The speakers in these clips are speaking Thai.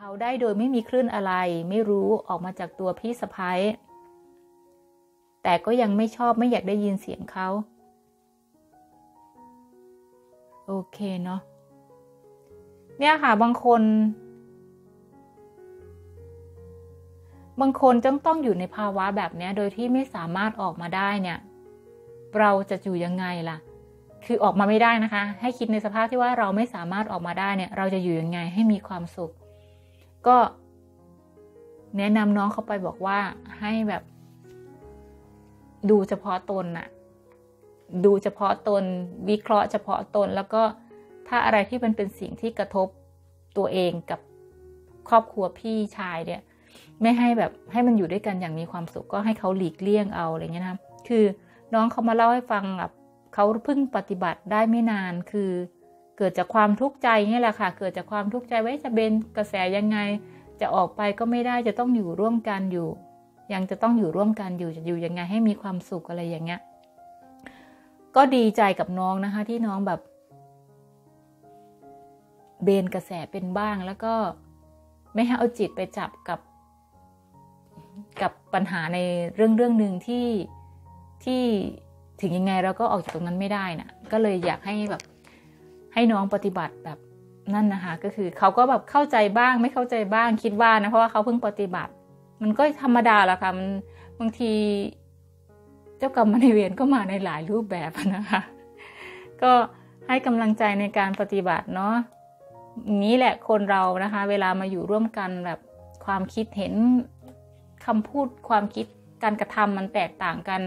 เขาได้โดยไม่มีคลื่นอะไร ไม่รู้ออกมาจากตัวพี่สะพ้ายแต่ก็ยังไม่ชอบไม่อยากได้ยินเสียงเขา โอเคเนาะเนี่ยค่ะบางคน บางคนต้องต้องอยู่ในภาวะแบบนี้โดยที่ไม่สามารถออกมาได้เนี่ย เราจะอยู่ยังไงล่ะ คือออกมาไม่ได้นะคะ ให้คิดในสภาพที่ว่าเราไม่สามารถออกมาได้เนี่ย เราจะอยู่ยังไงให้มีความสุข ก็แนะนำน้องเขาไปบอกว่าให้แบบดูเฉพาะตนน่ะ ดูเฉพาะตน วิเคราะห์เฉพาะตน แล้วก็ถ้าอะไรที่มันเป็นสิ่งที่กระทบตัวเองกับครอบครัวพี่ชายเนี่ย ไม่ให้แบบให้มันอยู่ด้วยกันอย่างมีความสุขก็ให้เขาหลีกเลี่ยงเอาอะไรเงี้ยนะคือน้องเขามาเล่าให้ฟังแบบเขาเพิ่งปฏิบัติได้ไม่นานคือ เกิดจากความทุกข์ใจนี่แหละค่ะ เกิดจากความทุกข์ใจไว่าจะเบนกระแสยังไง จะออกไปก็ไม่ได้จะต้องอยู่ร่วมกันอยู่ ยังจะต้องอยู่ร่วมกันอยู่จะอยู่ยังไงให้มีความสุขอะไรอย่างเงี้ยก็ดีใจกับน้องนะคะ ที่น้องแบบ เบนกระแสเป็นบ้างแล้วก็ไม่ให้เอาจิตไปจับกับ กับปัญหาในเรื่องเรื่องหนึ่งที่ที่ถึงยังไงเราก็ออกจากตรงนั้นไม่ได้นะก็เลยอยากให้แบบ ให้น้องปฏิบัติแบบนั่นนะคะ ก็คือเขาก็แบบเข้าใจบ้างไม่เข้าใจบ้างคิดว่านะเพราะว่าเขาเพิ่งปฏิบัติ มันก็ธรรมดาแหละค่ะมันบางทีเจ้ากรรมในเวรก็มาในหลายรูปแบบนะคะ ก็ให้กำลังใจในการปฏิบัติเนาะนี้แหละคนเรานะคะ เวลามาอยู่ร่วมกันแบบความคิดเห็นคำพูดความคิดการกระทำมันแตกต่างกัน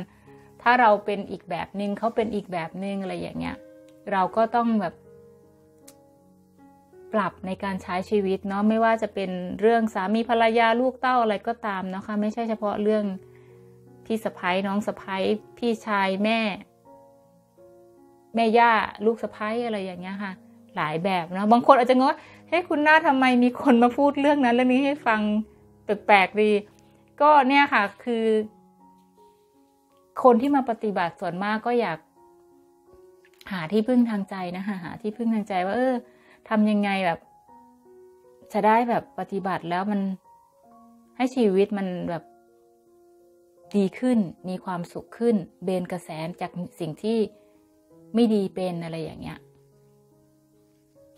ถ้าเราเป็นอีกแบบหนึง่งเขาเป็นอีกแบบหนึ่งอะไรอย่างเงี้ย เราก็ต้องแบบ ปรับในการใช้ชีวิตเนาะไม่ว่าจะเป็นเรื่องสามีภรรยาลูกเต้าอะไรก็ตามนะคะไม่ใช่เฉพาะเรื่องพี่สะพ้ายน้องสะพ้ายพี่ชายแม่ แม่ย่าลูกสะพ้ายอะไรอย่างเงี้ยค่ะ หลายแบบเนาะบางคนอาจจะงงว่าเฮ้ยคุณหน้าทำไมมีคนมาพูดเรื่องนั้นเรื่องนี้ให้ฟังแปลกๆดี ก็เนี่ยค่ะคือ คนที่มาปฏิบัติส่วนมากก็อยาก หาที่พึ่งทางใจนะคะหาที่พึ่งทางใจว่าเออ ทำยังไงแบบ จะได้แบบปฏิบัติแล้วมันให้ชีวิตมันแบบดีขึ้น มีความสุขขึ้น เบนกระแสจากสิ่งที่ไม่ดีเป็นอะไรอย่างเงี้ย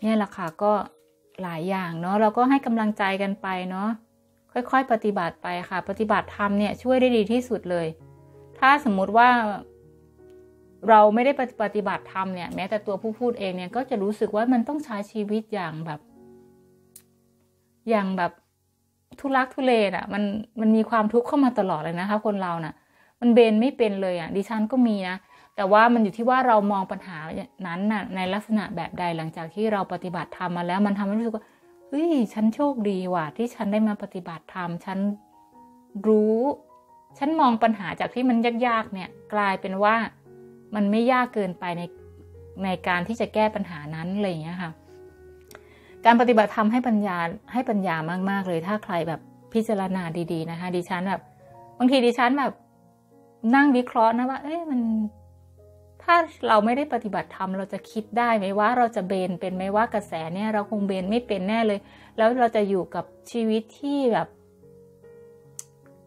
เนี่ยแหละค่ะก็หลายอย่างเนาะเราก็ให้กำลังใจกันไปเนาะค่อยๆ ปฏิบัติไปค่ะ ปฏิบัติธรรมเนี่ยช่วยได้ดีที่สุดเลย ถ้าสมมุติว่า เราไม่ได้ปฏิบัติธรรมเนี่ยแม้แต่ตัวผู้พูดเองเนี่ยก็จะรู้สึกว่ามันต้องใช้ชีวิตอย่างแบบ อย่างแบบทุลักทุเลอะ มันมันมีความทุกข์เข้ามาตลอดเลยนะคะ คนเรานะ่ะ มันเบนไม่เป็นเลยอะ ดิฉันก็มีนะแต่ว่ามันอยู่ที่ว่าเรามองปัญหานั้นน่ะในลักษณะแบบใดหลังจากที่เราปฏิบัติธรรมมาแล้ว มันทำให้รู้สึกว่าเฮ้ยฉันโชคดีว่ะที่ฉันได้มาปฏิบัติธรรมฉันรู้ ฉันมองปัญหาจากที่มันยากๆเนี่ย กลายเป็นว่า มันไม่ยากเกินไปในในการที่จะแก้ปัญหานั้นอะไรอย่างเงี้ยค่ะ การปฏิบัติทำให้ปัญญาให้ปัญญามากๆเลย ถ้าใครแบบพิจารณาดีๆนะคะ ดิฉันแบบ บางทีดิฉันแบบนั่งวิเคราะห์นะว่า เอ้ยมัน ถ้าเราไม่ได้ปฏิบัติธรรมเราจะคิดได้ไหมว่าเราจะเบนเป็นไหมว่ากระแสเนี่ย เราคงเบนไม่เป็นแน่เลย แล้วเราจะอยู่กับชีวิตที่แบบ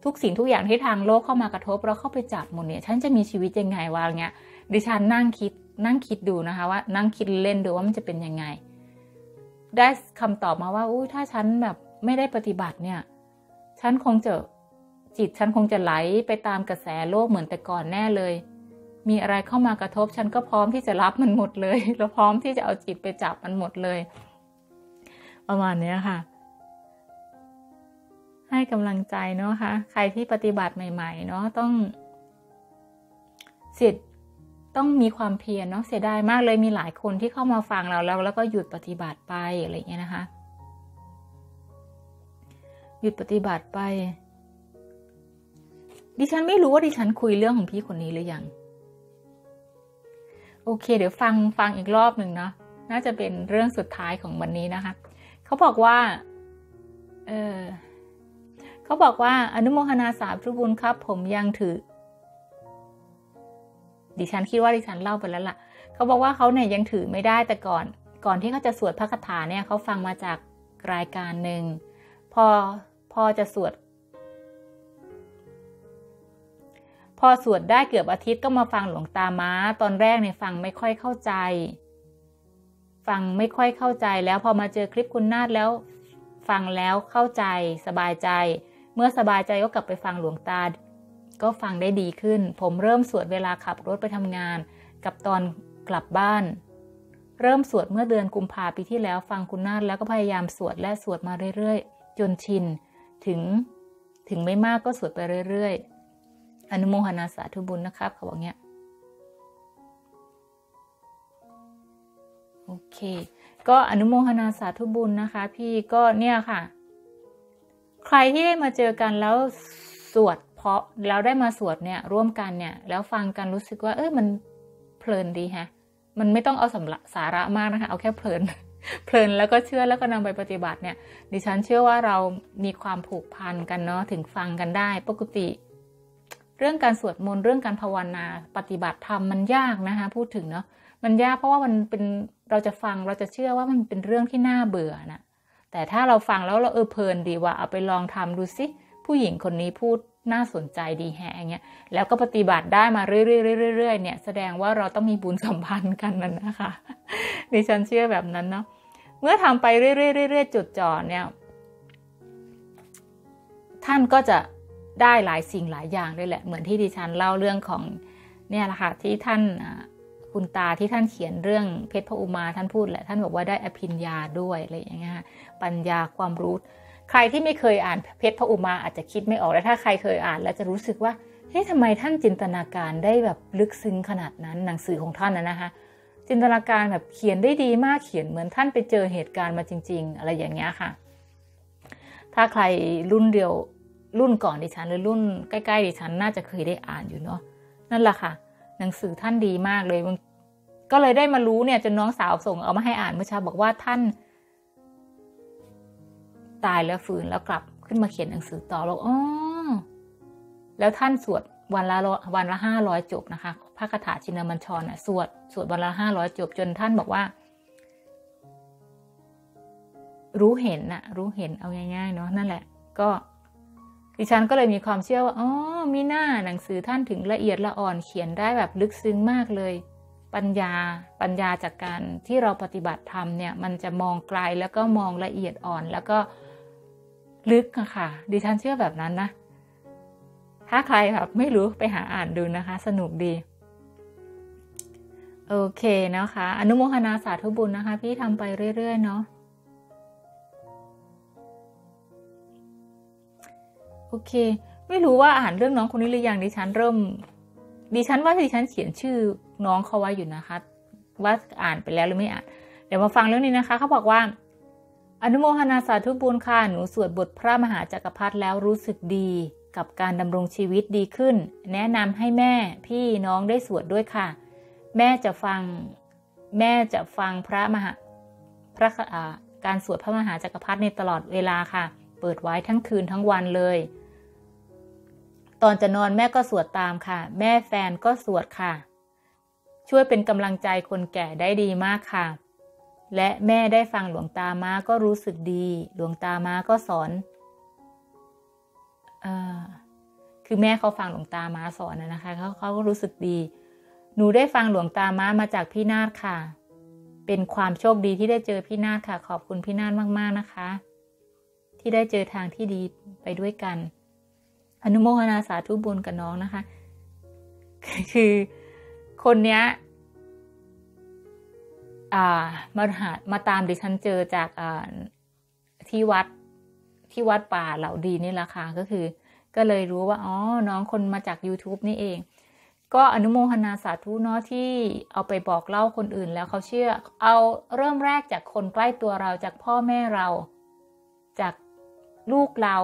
ทุกสิ่งทุกอย่างที่ทางโลกเข้ามากระทบ เราเข้าไปจับหมดเนี่ย ฉันจะมีชีวิตยังไงวะเงี้ย ดิฉันนั่งคิดนั่งคิดดูนะคะว่านั่งคิดเล่นดูว่ามันจะเป็นยังไง ได้คำตอบมาว่าอุ้ยถ้าฉันแบบไม่ได้ปฏิบัติเนี่ย ฉันคงจะจิตฉันคงจะไหลไปตามกระแสโลกเหมือนแต่ก่อนแน่เลย มีอะไรเข้ามากระทบ ฉันก็พร้อมที่จะรับมันหมดเลย แล้วพร้อมที่จะเอาจิตไปจับมันหมดเลย ประมาณนี้ค่ะ ให้กำลังใจเนาะคะ่ะ ใครที่ปฏิบัติใหม่ ๆ เนาะต้องเสีย ต้องมีความเพียรเนาะเสียดายมากเลยมีหลายคนที่เข้ามาฟังเราแล้วแล้วก็หยุดปฏิบัติไปอะไรเงี้ยนะคะ หยุดปฏิบัติไป ดิฉันไม่รู้ว่าดิฉันคุยเรื่องของพี่คนนี้หรือยังโอเค เดี๋ยวฟังฟังอีกรอบหนึ่งเนาะน่าจะเป็นเรื่องสุดท้ายของวันนี้นะคะ เขาบอกว่า เออเขาบอกว่าอนุโมทนาสาธุบุญครับ ผมยังถือ ดิฉันคิดว่าดิฉันเล่าไปแล้วล่ะ เขาบอกว่าเขาเนี่ยยังถือไม่ได้แต่ก่อน ก่อนที่เขาจะสวดพระคาถาเนี่ยเขาฟังมาจากรายการหนึ่งพอพอจะสวด พอสวดได้เกือบอาทิตย์ก็มาฟังหลวงตาม้า ตอนแรกเนี่ยฟังไม่ค่อยเข้าใจ ฟังไม่ค่อยเข้าใจแล้วพอมาเจอคลิปคุณนาฏแล้ว ฟังแล้วเข้าใจสบายใจ เมื่อสบายใจก็กลับไปฟังหลวงตา ก็ฟังได้ดีขึ้น ผมเริ่มสวดเวลาขับรถไปทำงาน กับตอนกลับบ้าน เริ่มสวดเมื่อเดือนกุมภาปีที่แล้วฟังคุณนาฏแล้วก็พยายามสวดและสวดมาเรื่อยๆ จนชิน ถึงถึงไม่มากก็สวดไปเรื่อยๆ อนุโมทนาสาธุบุญนะครับเขาบอกเนี้ยโอเค ก็อนุโมทนาสาธุบุญนะคะ พี่ก็เนี่ยค่ะ ใครที่ได้มาเจอกันแล้วสวด ราะแล้วได้มาสวดเนี่ยร่วมกันเนี่ย แล้วฟังกันรู้สึกว่า เอ้ยมันเพลินดีฮะ มันไม่ต้องเอาสำสาระมากนะคะ เอาแค่เพลิน เพลินแล้วก็เชื่อแล้วก็นำไปปฏิบัติเนี่ย ดิฉันเชื่อว่าเรามีความผูกพันกันเนาะถึงฟังกันได้ ปกติ เรื่องการสวดมนต์เรื่องการภาวนาปฏิบัติธรรมมันยากนะคะพูดถึงเนาะมันยากเพราะว่ามันเป็นเราจะฟังเราจะเชื่อว่ามันเป็นเรื่องที่น่าเบื่อนะแต่ถ้าเราฟังแล้วเราเออเพลินดีว่าเอาไปลองทำดูสิ ผู้หญิงคนนี้พูดน่าสนใจดีแฮะอย่างเงี้ยแล้วก็ปฏิบัติได้มาเรื่อยๆๆเนี่ยแสดงว่าเราต้องมีบุญสัมพันธ์กันนั่นนะคะดิฉันเชื่อแบบนั้นเนาะเมื่อทำไปเรื่อยๆๆจุดจ่อเนี่ย ท่านก็จะได้หลายสิ่งหลายอย่างด้วยแหละ เหมือนที่ดิฉันเล่าเรื่องของเนี่ยแหละค่ะที่ท่านคุณตาที่ท่านเขียนเรื่องเพชรพระอุมาท่านพูดแหละ ท่านบอกว่าได้อภิญญาด้วยอะไรอย่างเงี้ยปัญญาความรู้ ใครที่ไม่เคยอ่านเพชรพระอุมาอาจจะคิดไม่ออกและถ้าใครเคยอ่านแล้วจะรู้สึกว่าเฮ้ยทำไมท่านจินตนาการได้แบบลึกซึ้งขนาดนั้นหนังสือของท่านนะนะคะจินตนาการแบบเขียนได้ดีมากเขียนเหมือนท่านไปเจอเหตุการณ์มาจริง ๆ อะไรอย่างเงี้ยค่ะ ถ้าใครรุ่นเดียวรุ่นก่อนดิฉันหรือรุ่นใกล้ๆดิฉันน่าจะเคยได้อ่านอยู่เนาะนั่นแหละค่ะ หนังสือท่านดีมากเลยก็เลยได้มารู้เนี่ยจนน้องสาวส่งเอามาให้อ่านเมื่อเช้าบอกว่าท่าน ตายแล้วฟื้นแล้วกลับขึ้นมาเขียนหนังสือต่อแล้วอ๋อแล้วท่านสวดวันละวันละห้าร้อยจบนะคะพระคาถาชินมัญชรน่ะสวดสวดวันละห้าร้อยจบจนท่านบอกว่า รู้เห็นน่ะรู้เห็นเอาง่ายๆเนาะนั่นแหละ ก็ดิฉันก็เลยมีความเชื่อว่าอ๋อมีหน้าหนังสือท่านถึงละเอียดละอ่อนเขียนได้แบบลึกซึ้งมากเลย ปัญญาปัญญาจากการที่เราปฏิบัติธรรมเนี่ย มันจะมองไกลแล้วก็มองละเอียดอ่อน แล้วก็ ลึกอะค่ะ ดิฉันเชื่อแบบนั้นนะ ถ้าใครแบบไม่รู้ไปหาอ่านดูนะคะ สนุกดี โอเคนะคะ อนุโมทนาสาธุบุญนะคะ พี่ทำไปเรื่อย ๆ เนาะโอเค ไม่รู้ว่าอ่านเรื่องน้องคนนี้หรือยังดิฉันเริ่ม ดิฉันว่าดิฉันเขียนชื่อน้องเขาไว้อยู่นะคะ ว่าอ่านไปแล้วหรือไม่อ่าน เดี๋ยวมาฟังเรื่องนี้นะคะ เขาบอกว่า อนุโมทนาสาธุบุญค่ะ หนูสวดบทพระมหาจักรพรรดิแล้วรู้สึกดี กับการดำรงชีวิตดีขึ้น แนะนำให้แม่พี่น้องได้สวดด้วยค่ะ แม่จะฟัง แม่จะฟังพระมหาพระการสวดพระมหาจักรพรรดิในตลอดเวลาค่ะ เปิดไว้ทั้งคืนทั้งวันเลย ตอนจะนอนแม่ก็สวดตามค่ะ แม่แฟนก็สวดค่ะ ช่วยเป็นกำลังใจคนแก่ได้ดีมากค่ะ และแม่ได้ฟังหลวงตามาก็รู้สึกดี หลวงตามาก็สอนคือแม่เขาฟังหลวงตาม้าสอนนะคะเขาเขาก็รู้สึกดี หนูได้ฟังหลวงตาม้ามาจากพี่นาฏค่ะ เป็นความโชคดีที่ได้เจอพี่นาฏค่ะ ขอบคุณพี่นาฏมากๆนะคะ ที่ได้เจอทางที่ดีไปด้วยกัน อนุโมทนาสาธุบุญกับน้องนะคะ คือคนเนี้ย มาหามาตามดิฉันเจอจากที่วัดที่วัดป่าเหล่าดีนี่แหละค่ะก็คือ ก็เลยรู้ว่าอ๋อน้องคนมาจาก YouTube นี่เอง ก็อนุโมทนาสาธุเนาะที่เอาไปบอกเล่าคนอื่นแล้วเขาเชื่อ เอาเริ่มแรกจากคนใกล้ตัวเราจากพ่อแม่เรา จากลูกเรา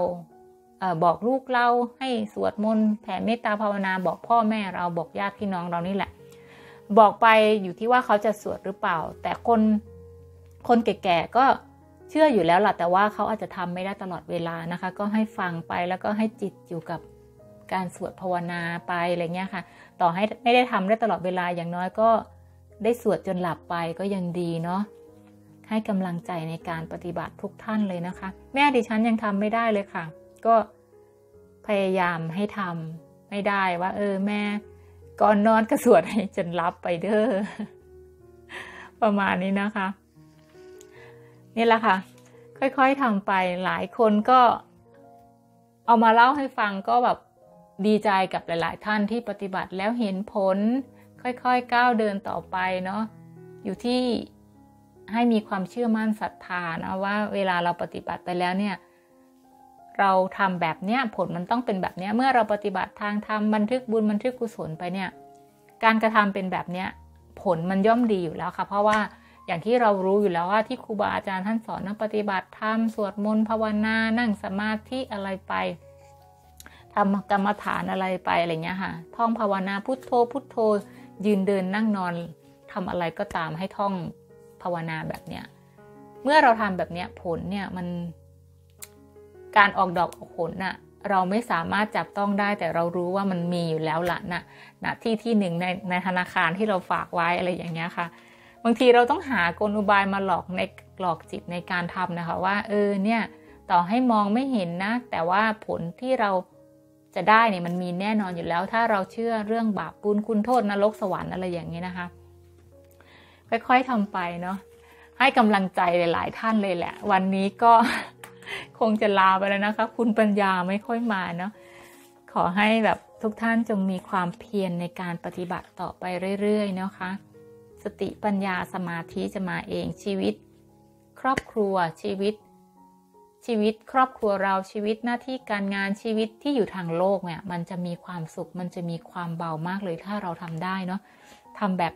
เออบอกลูกเราให้สวดมนต์แผ่เมตตาภาวนาบอกพ่อแม่เราบอกญาติพี่น้องเรานี่แหละ บอกไปอยู่ที่ว่าเขาจะสวดหรือเปล่า แต่คนคนแก่ๆก็เชื่ออยู่แล้วล่ะแต่ว่าเขาอาจจะทำไม่ได้ตลอดเวลานะคะ ก็ให้ฟังไปแล้วก็ให้จิตอยู่กับการสวดภาวนาไปอะไรเงี้ยค่ะ ต่อให้ไม่ได้ทำได้ตลอดเวลาอย่างน้อยก็ได้สวดจนหลับไปก็ยังดีเนาะให้กำลังใจในการปฏิบัติทุกท่านเลยนะคะ แม่ดิฉันยังทำไม่ได้เลยค่ะ ก็พยายามให้ทำไม่ได้ว่า เออแม่ ก่อนนอนก็สวดให้จนรับไปเด้อประมาณนี้นะคะ นี่แหละค่ะ ค่อยๆทำไปหลายคนก็ เอามาเล่าให้ฟังก็แบบดีใจกับหลาย ๆ ท่านที่ปฏิบัติแล้วเห็นผล ค่อยๆก้าวเดินต่อไปเนาะอยู่ที่ให้มีความเชื่อมั่นศรัทธานะว่าเวลาเราปฏิบัติไปแล้วเนี่ย เราทำแบบเนี้ยผลมันต้องเป็นแบบเนี้ยเมื่อเราปฏิบัติทางธรรมบันทึกบุญบันทึกกุศลไปเนี่ย การกระทำเป็นแบบเนี้ยผลมันย่อมดีอยู่แล้วค่ะ เพราะว่าอย่างที่เรารู้อยู่แล้วว่าที่ครูบาอาจารย์ท่านสอนนักปฏิบัติธรรมสวดมนต์ภาวนานั่งสมาธิอะไรไปทำกรรมฐานอะไรไปอะไรเงี้ยค่ะ ท่องภาวนาพุทโธพุทโธ ยืนเดินนั่งนอนทำอะไรก็ตามให้ท่องภาวนาแบบเนี้ยเมื่อเราทำแบบเนี้ยผลเนี่ยมัน การออกดอกออกผลน่ะเราไม่สามารถจับต้องได้แต่เรารู้ว่ามันมีอยู่แล้วละนะนะที่ที่หนึ่งในในธนาคารที่เราฝากไว้อะไรอย่างเงี้ยค่ะ บางทีเราต้องหากลอุบายมาหลอกในหลอกจิตในการทำนะคะ ว่า เออเนี่ยต่อให้มองไม่เห็นนะ แต่ว่าผลที่เราจะได้เนี่ยมันมีแน่นอนอยู่แล้ว ถ้าเราเชื่อเรื่องบาปบุญคุณโทษนรกสวรรค์อะไรอย่างนี้นะคะ ค่อยๆทำไปเนาะให้กำลังใจหลาย ๆ ท่านเลยแหละ วันนี้ก็ คงจะลาไปแล้วนะคะ คุณปัญญาไม่ค่อยมาเนาะขอให้แบบทุกท่านจงมีความเพียรในการปฏิบัติต่อไปเรื่อยๆนะคะ สติปัญญาสมาธิจะมาเองชีวิต ครอบครัวชีวิต ชีวิตครอบครัวเราชีวิตหน้าที่การงานชีวิตที่อยู่ทางโลกเนี่ยมันจะมีความสุขมันจะมีความเบามากเลยถ้าเราทำได้เนาะทำแบบ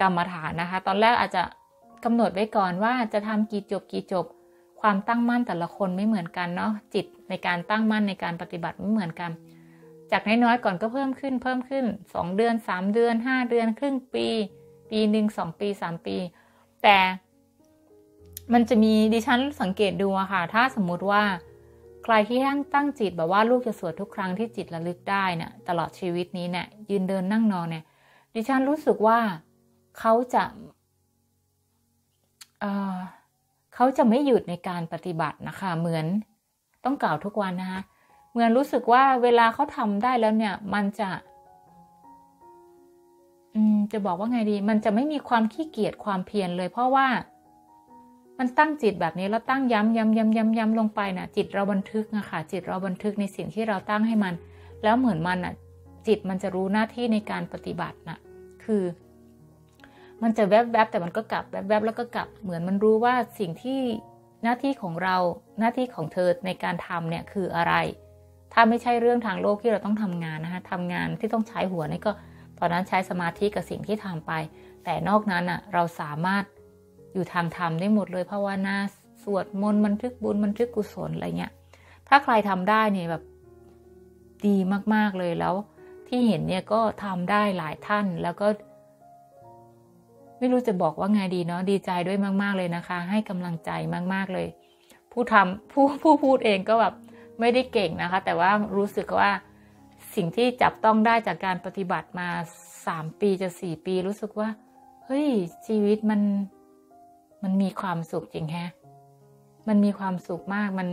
กรรมฐานนะคะ ตอนแรกอาจจะกำหนดไว้ก่อนว่าจะทำกี่จบกี่จบ ความตั้งมั่นแต่ละคนไม่เหมือนกันเนาะจิตในการตั้งมั่นในการปฏิบัติไม่เหมือนกัน จากน้อยๆก่อนก็เพิ่มขึ้นเพิ่มขึ้น 2 เดือน 3 เดือน 5 เดือน ครึ่งปี ปีหนึ่งสองปี3ปี แต่มันจะมีดิฉันสังเกตดูอะค่ะ ถ้าสมมุติว่า ใครที่ตั้งตั้งจิตแบบว่าลูกจะสวดทุกครั้งที่จิตระลึกได้เนี่ยตลอดชีวิตนี้เนี่ยยืนเดินนั่งนอนเนี่ยดิฉันรู้สึกว่าเขาจะเออ เขาจะไม่หยุดในการปฏิบัตินะคะ เหมือนต้องกล่าวทุกวันนะคะเหมือนรู้สึกว่าเวลาเขาทำได้แล้วเนี่ย มันจะ อืม จะบอกว่าไงดี มันจะไม่มีความขี้เกียจความเพียรเลย เพราะว่ามันตั้งจิตแบบนี้แล้วตั้งย้ำย้ำย้ำย้ำย้ำลงไปนะ่ะ จิตเราบันทึกนะคะจิตเราบันทึกในสิ่งที่เราตั้งให้มัน แล้วเหมือนมันอะจิตมันจะรู้หน้าที่ในการปฏิบัตินะ่ะ คือ มันจะแวบๆแต่มันก็กลับแวบๆแล้วก็กลับเหมือนมันรู้ว่าสิ่งที่หน้าที่ของเราหน้าที่ของเธอในการทำเนี่ยคืออะไร ถ้าไม่ใช่เรื่องทางโลกที่เราต้องทำงานนะคะทำงานที่ต้องใช้หัวนี่ก็ ตอนนั้นใช้สมาธิกับสิ่งที่ทำไป แต่นอกนั้นอะเราสามารถอยู่ทางธรรมได้หมดเลยภาวนาสวดมนต์บันทึกบุญบันทึกกุศลอะไรเงี้ยถ้าใครทำได้เนี่ยแบบดีมากๆเลยแล้ว ที่เห็นเนี่ยก็ทำได้หลายท่านแล้วก็ ไม่รู้จะบอกว่าไงดีเนาะดีใจด้วยมาก ๆเลยนะคะ ให้กำลังใจมากๆเลย ผู้ทำผู้ผู้พูดเองก็แบบไม่ได้เก่งนะคะ แต่ว่ารู้สึกว่าสิ่งที่จับต้องได้จากการปฏิบัติมาสามปีจะสี่ปี รู้สึกว่าเฮ้ยชีวิตมันมันมีความสุขจริงแฮะมันมีความสุขมากมัน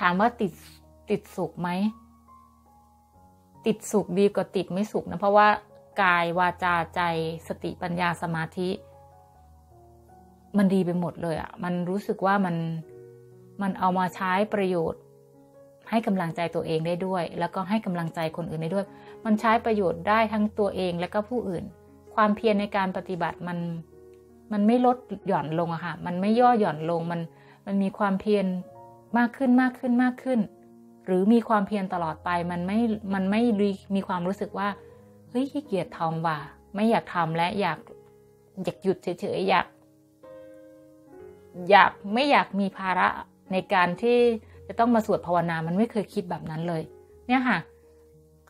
ถามว่าติดติดสุขไหมติดสุขดีกว่าติดไม่สุขนะเพราะว่า กายวาจาใจสติปัญญาสมาธิ มันดีไปหมดเลยอะ่ะ มันรู้สึกว่ามันมันเอามาใช้ประโยชน์ ให้กำลังใจตัวเองได้ด้วย แล้วก็ให้กำลังใจคนอื่นได้ด้วย มันใช้ประโยชน์ได้ทั้งตัวเองและก็ผู้อื่น ความเพียรในการปฏิบัติมันมันไม่ลดหย่อนลงอะค่ะ มันไม่ย่อหย่อนลง มันมันมีความเพียรมากขึ้นมากขึ้นมากขึ้น หรือมีความเพียรตลอดไป มันไม่ มันไม่มีความรู้สึกว่า เฮ้ยขี้เกียจทำว่ะ ไม่อยากทำและอยากอยากหยุดเฉยๆอยาก อยากไม่อยากมีภาระในการที่จะต้องมาสวดภาวนา มันไม่เคยคิดแบบนั้นเลย เนี่ยค่ะ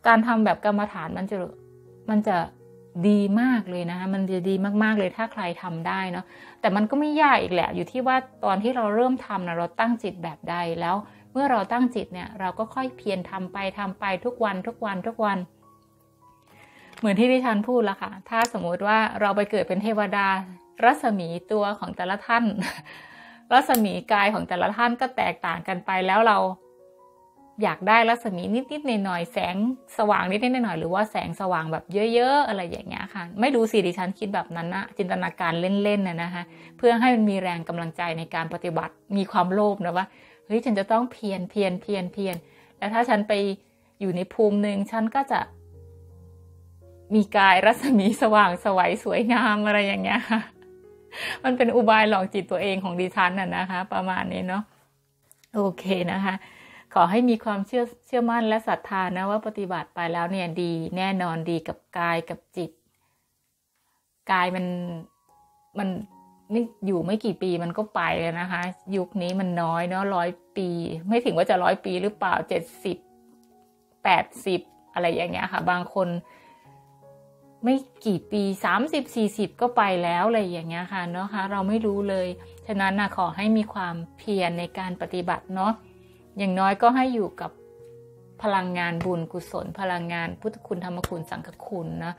การทำแบบกรรมฐานมันจะมันจะดีมากเลยนะคะมันจะดีมากๆเลยถ้าใครทำได้เนาะแต่มันก็ไม่ยากอีกแหละ อยู่ที่ว่าตอนที่เราเริ่มทำนะเราตั้งจิตแบบใดแล้ว เมื่อเราตั้งจิตเนี่ย เราก็ค่อยเพียรทำไปทำไปทุกวันทุกวันทุกวัน เหมือนที่ดิฉันพูดละค่ะ ถ้าสมมุติว่าเราไปเกิดเป็นเทวดา รัศมีตัวของแต่ละท่าน รัศมีกายของแต่ละท่านก็แตกต่างกันไปแล้วเราอยากได้รัศมีนิดๆหน่อยๆแสงสว่างนิดๆหน่อยๆหรือว่าแสงสว่างแบบเยอะๆ อะไรอย่างเงี้ยค่ะ ไม่รู้สิดิฉันคิดแบบนั้นนะจินตนาการเล่นๆนะนะคะเพื่อให้มันมีแรงกำลังใจในการปฏิบัติมีความโลภนะว่าเฮ้ยฉันจะต้องเพียรเพียรเพียรเพียรแล้วถ้าฉันไปอยู่ในภูมิหนึ่งฉันก็จะ มีกายรัศมีสว่างสวัยสวยงามอะไรอย่างเงี้ยค่ะ มันเป็นอุบายหลอกจิตตัวเองของดิฉันน่ะนะคะ ประมาณนี้เนาะโอเคนะคะ ขอให้มีความเชื่อเชื่อมั่นและศรัทธานะว่าปฏิบัติไปแล้วเนี่ยดีแน่นอนดีกับกายกับจิต กายมันมันไม่อยู่ไม่กี่ปีมันก็ไปเลยนะคะ ยุคนี้มันน้อยเนาะร้อยปี ไม่ถึงว่าจะร้อยปีหรือเปล่าเจ็ดสิบแปดสิบอะไรอย่างเงี้ยค่ะ บางคน ไม่กี่ปีสามสิบสี่สิบก็ไปแล้วอะไรอย่างเงี้ยค่ะเนาะคะเราไม่รู้เลย ฉะนั้นนะขอให้มีความเพียรในการปฏิบัติเนาะอย่างน้อยก็ให้อยู่กับพลังงานบุญกุศล พลังงานพุทธคุณธรรมคุณสังฆคุณนะ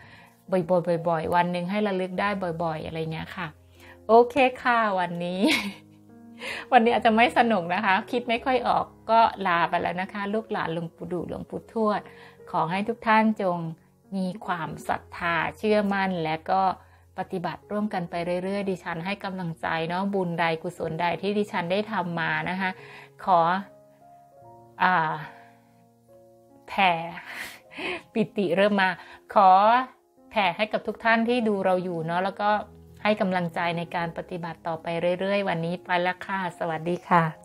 บ่อยๆบ่อยๆ วันหนึ่งให้ระลึกได้บ่อย ๆ อะไรเงี้ยค่ะ โอเคค่ะวันนี้ วันนี้อาจจะไม่สนุกนะคะ คิดไม่ค่อยออกก็ลาไปแล้วนะคะ ลูกหลานหลวงปู่ดูหลวงปู่ทวด ขอให้ทุกท่านจง มีความศรัทธาเชื่อมั่น และก็ปฏิบัติร่วมกันไปเรื่อย ๆ ดิฉันให้กำลังใจเนาะบุญใดกุศลใดที่ดิฉันได้ทำมานะคะ ขออ่าแผ่ปิติเริ่มมา ขอแผ่ให้กับทุกท่านที่ดูเราอยู่เนาะแล้วก็ให้กำลังใจในการปฏิบัติต่อไปเรื่อย ๆ วันนี้ไปแล้วค่ะ สวัสดีค่ะ